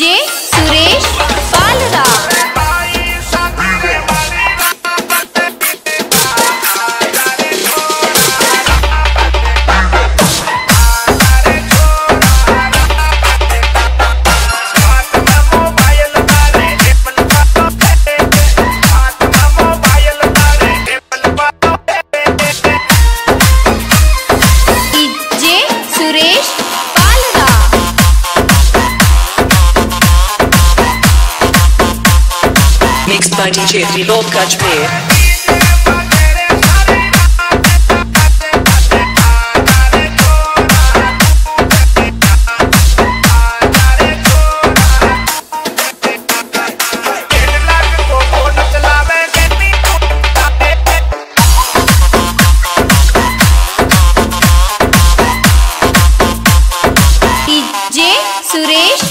DJ by DJ Kajmer. J Suresh